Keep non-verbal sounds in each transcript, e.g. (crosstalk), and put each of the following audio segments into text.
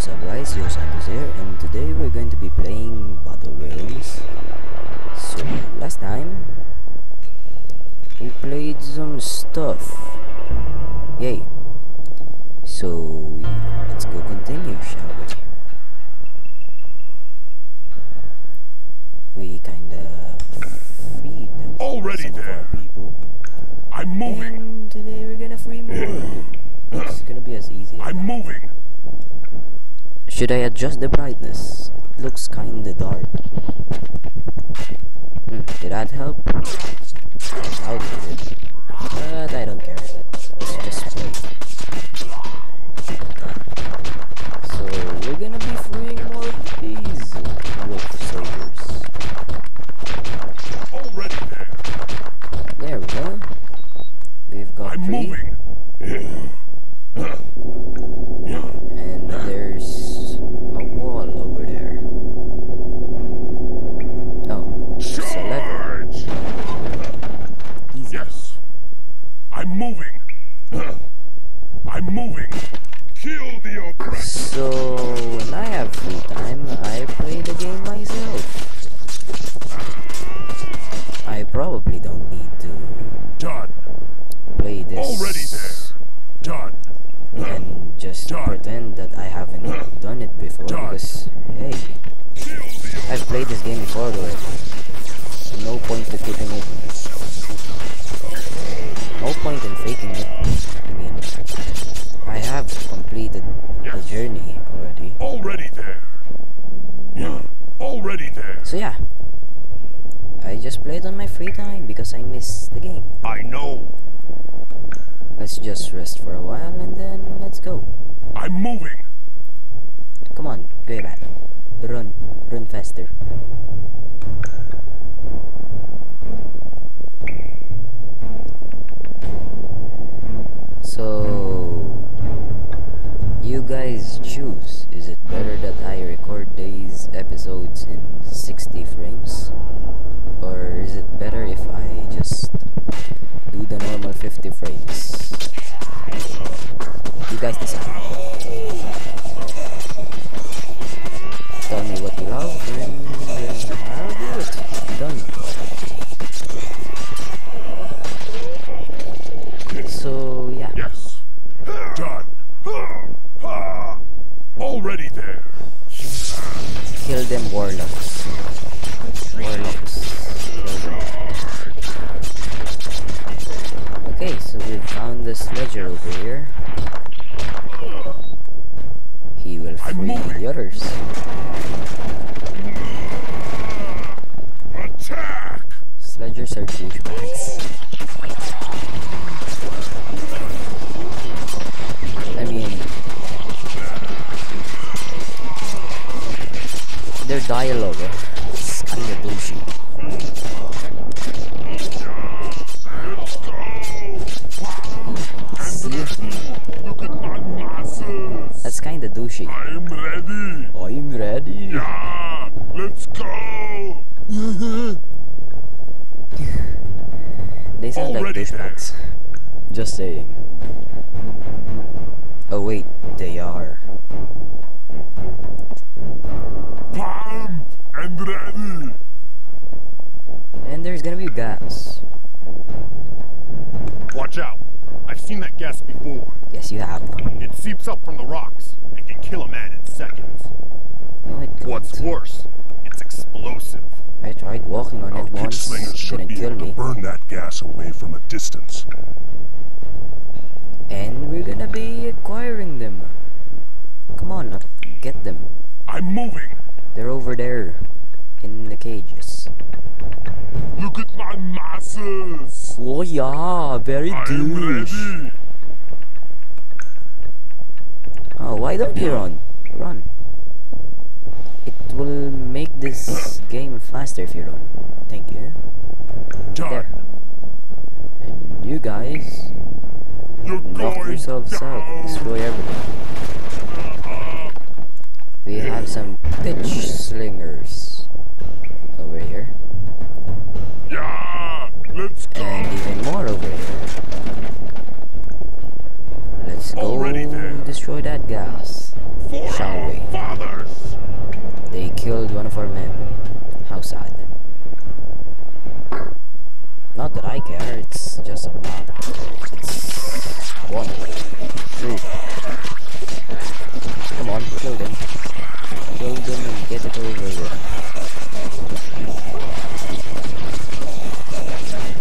what's up guys, Joe Santos here, and today we're going to be playing Battle Realms. So, last time, we played some stuff. Yay. So, let's go continue, shall we? We kinda freed Already some of our people. I'm moving. And today we're gonna free more. (clears throat) it's gonna be as easy as I'm that. moving. Should I adjust the brightness? It looks kinda dark. Hmm, did that help? I doubt it. Because I miss the game. I know. Let's just rest for a while and then let's go. I'm moving. Come on, go back. Run, run faster. So, you guys choose. Is it better that I record these episodes in 60 frames? Or is it better if do the normal 50 frames? You guys decide. Tell me what you love and uh, I'll do it. Done. So yeah, Yes. Done. Already there. kill them warlocks. Warlocks. Kill them. Okay, so we've found the sledger over here. He will I'm free moving. the others. Attack. Sledgers are douchebags. I mean, their dialogue is kinda douchey. See? Look at my masses. That's kinda douchey. I'm ready. I'm ready. Yeah. Let's go. They sound like Already there. douchebags. Saying. Oh wait, they are. And ready. And there's gonna be gas. Watch out. I've seen that gas before. Yes, you have. It seeps up from the rocks and can kill a man in seconds. Oh no, it What's worse, it's explosive. I tried walking on Our it once. slingers should be able to me. burn that gas away from a distance. And we're gonna be acquiring them. Come on, get them. I'm moving. They're over there. In the cages. Look at my masses. Oh yeah, very I'm. Oh, why don't you run? Run. It will make this game faster if you run. Thank you. Done. And you guys, Going yourselves out. Destroy everything. We have some pitch slingers over here. Yeah. Let's go. And even more over here. Let's go Already there. destroy that gas. For Shall we? fathers! They killed one of our men. How sad. Not that I care, it's just a map. It's one. Two. Come on, kill them. Kill them and get it over with.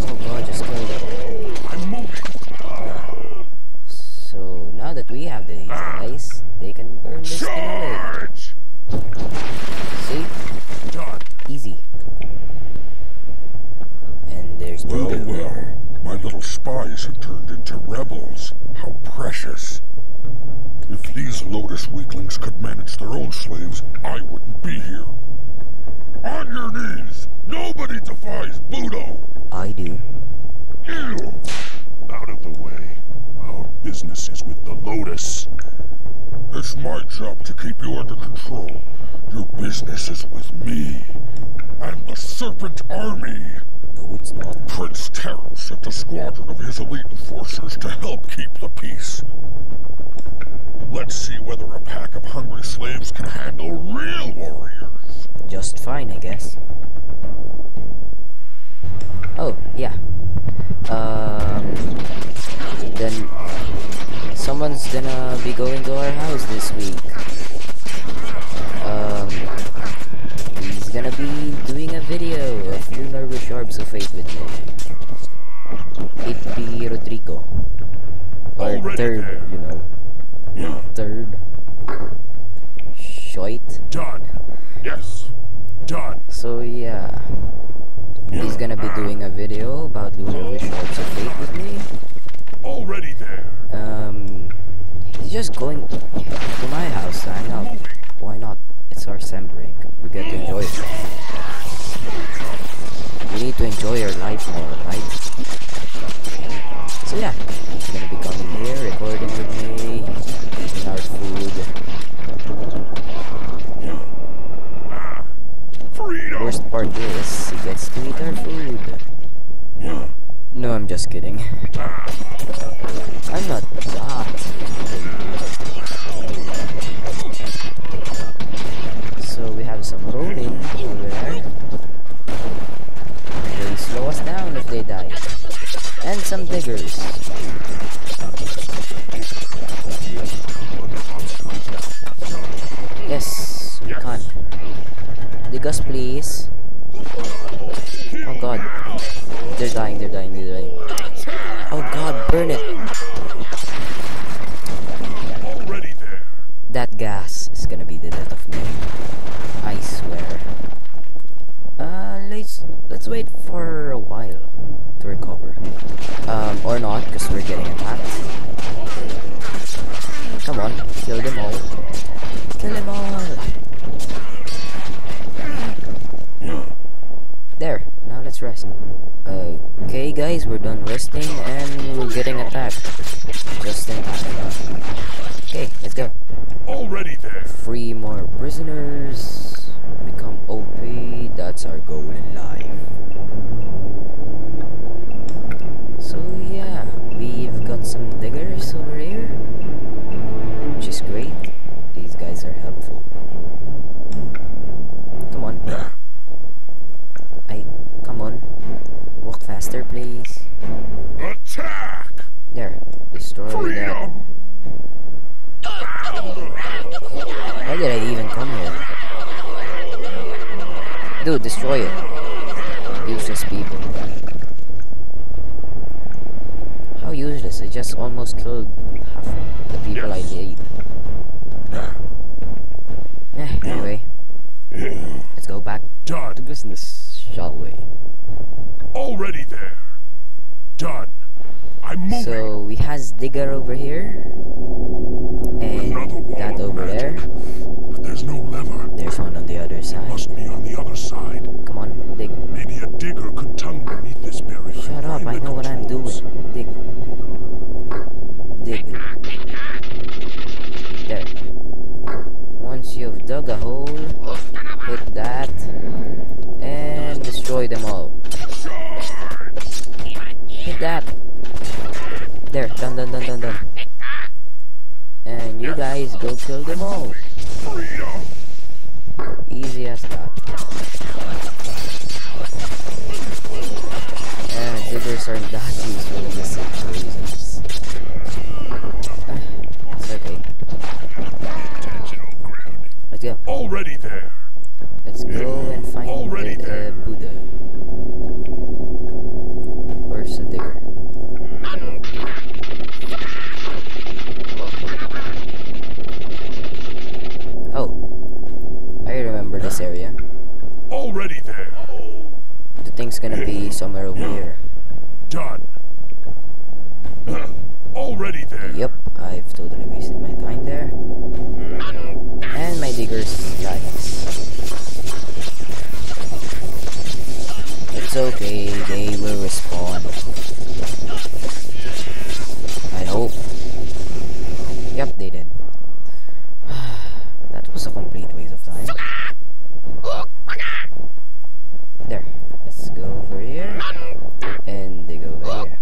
Oh god, just kill them. I'm moving! So now that we have these guys, they can burn this thing away. Charge! See? Done. Easy. And there's Well, Buddha. well, my little spies had turned into rebels. How precious. If these Lotus weaklings could manage their own slaves, I wouldn't be here. On your knees! Nobody defies Budo! I do. You! Out of the way. Our business is with the Lotus. It's my job to keep you under control. Your business is with me. And the Serpent Army. No, it's not. Prince Terror sent a squadron of his elite enforcers to help keep the peace. Let's see whether a pack of hungry slaves can handle real warriors. Just fine, I guess. Oh, yeah. Um, then someone's gonna be going to our house this week. Um, he's gonna be video of Sharps of Fate with me. It'd be Rodrigo. Or Already third, there. you know. Yeah. Third. Shoit. Done. Yes. Done. So yeah, he's gonna be doing a video about Orbs of Fate with me. Already there. Um, he's just going to my house hang out. Why not? It's our sem break. We get to enjoy it. We need to enjoy our life more, right? So yeah, he's gonna be coming here, recording with me, eating our food. Freedom. Worst part is, he gets to eat our food. Yeah. No, I'm just kidding. I'm not that. So we have some Ronin over there. They slow us down if they die. And some diggers. Yes, we Yes. can. Dig us, please. Oh god. They're dying, they're dying, they're dying. Oh god, burn it. Already there. That gas is gonna be the death of me. I swear. Uh, let's let's wait for a while to recover. Um, or not, because we're getting attacked. Come on, kill them all. Kill them all. There, now let's rest. Okay, guys, we're done resting and we're getting attacked. Just in time. Okay, let's go. Already there. Free more prisoners. Become OP. That's our goal in life. So yeah, we've got some diggers over here. Which is great. These guys are helpful. Come on. I come on. Faster please. Attack. There. Destroy that. Freedom. Why did I even come here? Dude, destroy it. Useless people. How useless? I just almost killed half the people Yes. I need. Eh, anyway. Let's go back to business, shall we? Already there. Done. I'm moving. So, we has Digger over here. Diggers aren't that useful in this situations. Ah, it's okay. Intentional grounding. Let's go. Already there. Let's go and find Already the, uh, there. Buddha. Where's the digger? Oh, I remember this area. Already there. The thing's gonna be somewhere over here. Done. Already there. Yep, I've totally wasted my time there. And my digger's lags. It's okay, they will respawn. I hope. Yep, they did. that was a complete waste of time. There, let's go over here. And they go over here.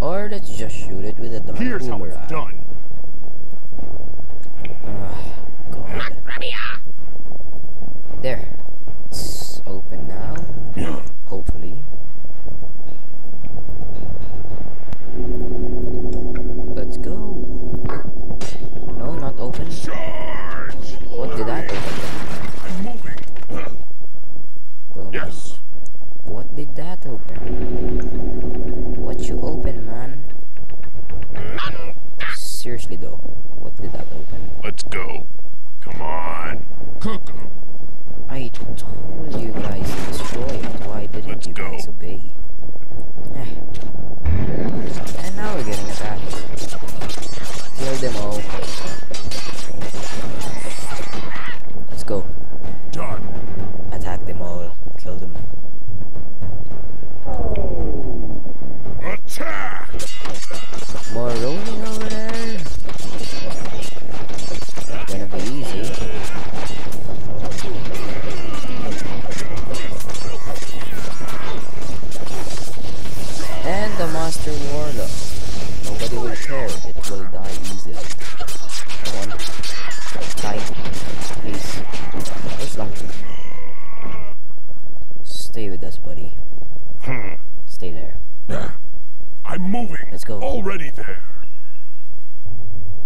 Or let's just shoot it with a dark Here's how boomerang. it's done. Ah, God. There. It's open now. Yeah. Hopefully. Let's go. No, not open. Charge! What did that open? I'm moving. Yes. What did that open? What you open, man? Seriously though, what did that open? Let's go. Come on. Cook. I told you guys to destroy it. Didn't Let's go. Eh. And now we're getting attacked. Kill them all. I'm moving. Let's go. Already there.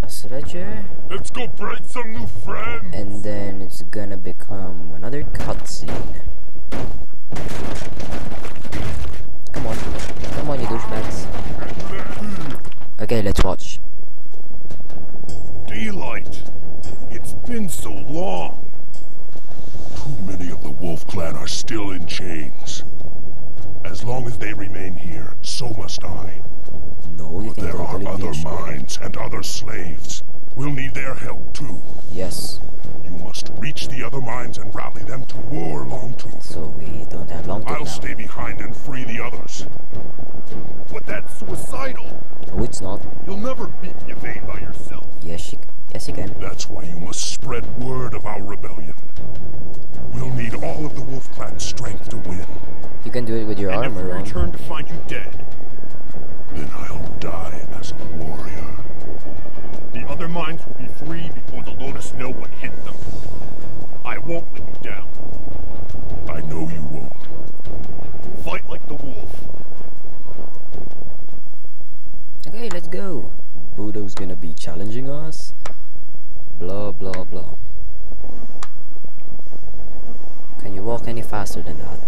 A Sledger. Let's go break some new friends. and then it's gonna become another cutscene. Come on, come on, you douchebags. Okay, let's watch. Daylight. It's been so long. Too many of the Wolf Clan are still in chains. As long as they remain here, so must I. No, But there are other minds and other slaves. We'll need their help too. Yes, You must reach the other minds and rally them to war, Longtooth. so we don't have long I'll now. stay behind and free the others. But that's suicidal. No, it's not. You'll never beat Yvain by yourself. Yes, you, yes, you can. That's why you must spread word of our rebellion. We'll need all of the Wolf Clan's strength to win. You can do it with your and if we armor on. return to find you dead, Then I'll die as a warrior. the other minds will be free before the Lotus know what hit them. I won't let you down. I know you won't. Fight like the wolf. Okay, let's go. Budo's gonna be challenging us. Blah blah blah. Can you walk any faster than that?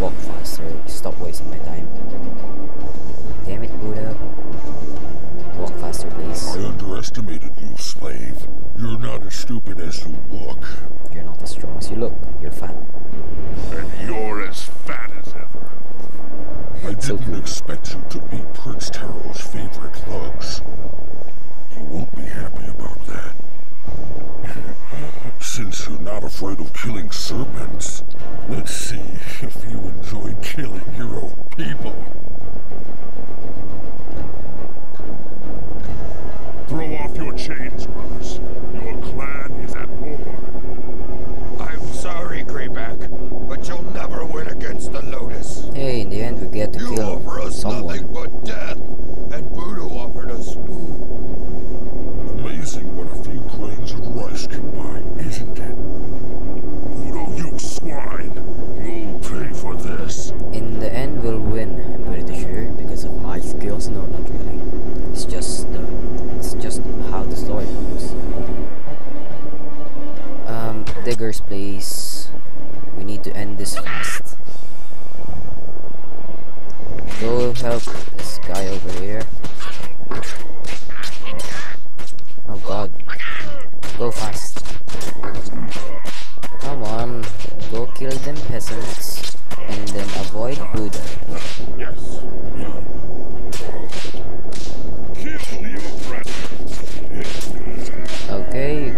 Walk faster. Stop wasting my time. Damn it, Buddha. Walk faster, please. I underestimated you, slave. You're not as stupid as you look. You're not as strong as you look. You're fat. And you're as fat as ever. I So didn't cool. expect you to be Prince Taro's favorite thugs. You won't be happy afraid of killing serpents, let's see if you enjoy killing your own people.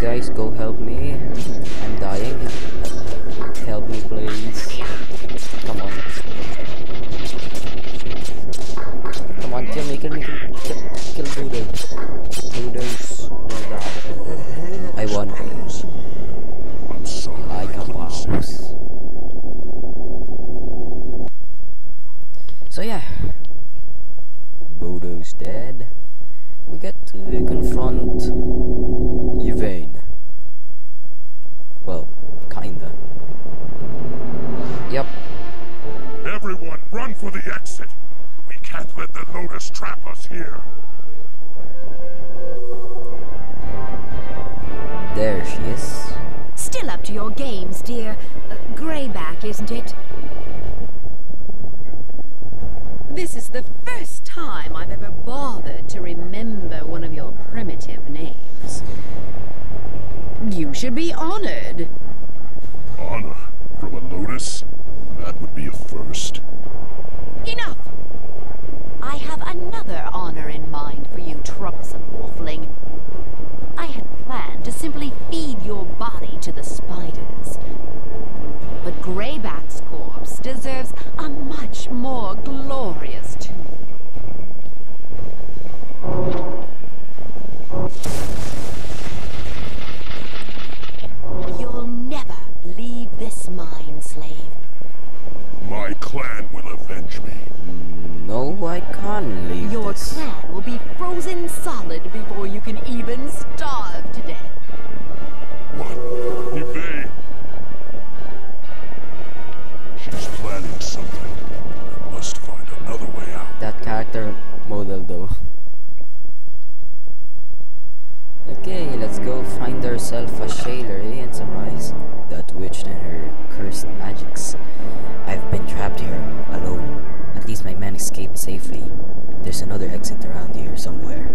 Guys go help me. I'm dying. Help me, please. Come on. Come on, kill me, kill me, kill. Kill, kill Buddha. Buddha's gonna die. I won. Like a boss. So yeah. Bodo's dead. We get to confront Yvain. Well, kinda. Yep. Everyone, run for the exit. We can't let the Lotus trap us here. There she is. Still up to your games, dear. Uh, Grayback, isn't it? This is the first time I've ever bothered to remember one of your primitive names. You should be honored. Honor from a Lotus? That would be a first. Enough! I have another honor in mind for you, troublesome wolfling. I had planned to simply feed your body to the spiders. Ourselves a Shalery eh, and summarize that witch and her cursed magics. I've been trapped here, alone. At least my men escaped safely. There's another exit around here somewhere,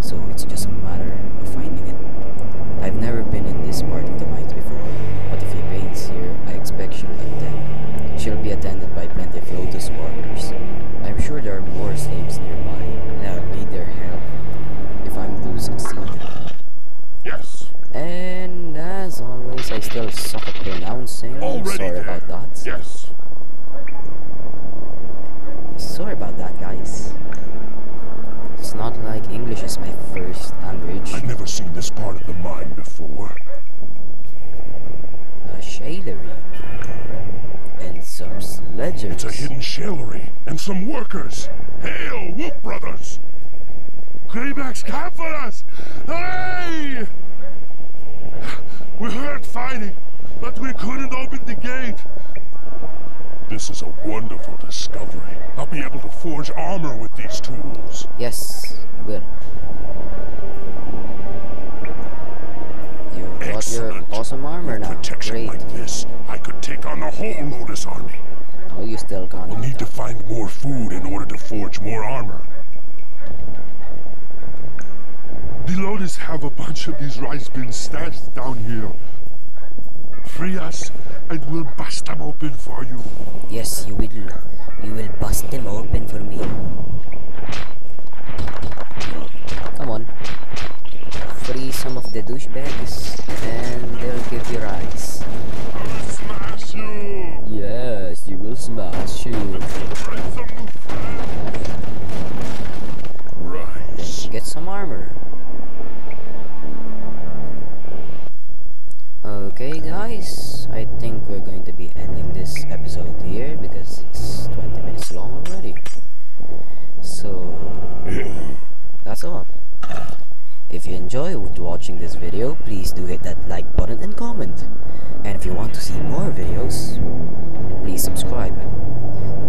so it's just a matter of finding it. I've never been in this part of the mines before, but if Yvain's here, I expect she'll attend. She'll be attended by plenty of Lotus warriors. I'm sure there are more slaves nearby, I still suck at pronouncing. Eh? Already Sorry there. about that. Yes. Sorry about that, guys. It's not like English is my first language. I've never seen this part of the mine before. A shalery. And some sledgers. It's a hidden shalery and some workers. Hail, Wolf Brothers! Grayback's come for us! Hooray! We heard fighting, but we couldn't open the gate. This is a wonderful discovery. I'll be able to forge armor with these tools. Yes, you will. You got your awesome armor With now. protection Great. like this, I could take on the whole Lotus army. No, you still can't. We'll need to find more food in order to forge more armor. Lotus have a bunch of these rice bins stashed down here. Free us, and we'll bust them open for you. Yes, you will. You will bust them open for me. Come on. Free some of the douchebags, and they'll give you rice. I will smash you! Yes, you will smash you. I think we're going to be ending this episode here because it's 20 minutes long already. So, (clears throat) that's all. If you enjoyed watching this video, please do hit that like button and comment. And if you want to see more videos, please subscribe.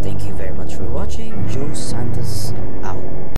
Thank you very much for watching. Joe Santos out.